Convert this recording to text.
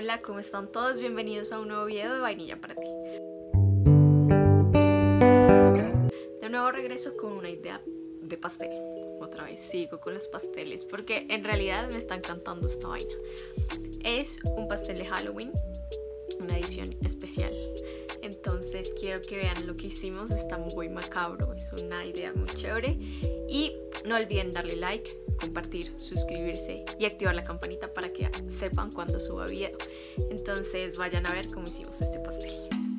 hola, ¿cómo están todos? Bienvenidos a un nuevo video de Vainilla para ti. De nuevo regreso con una idea de pastel. Otra vez sigo con los pasteles porque en realidad me está encantando esta vaina. Es un pastel de Halloween, una edición especial. Entonces quiero que vean lo que hicimos, está muy macabro, es una idea muy chévere. Y no olviden darle like, compartir, suscribirse y activar la campanita para que sepan cuando suba video. Entonces vayan a ver cómo hicimos este pastel.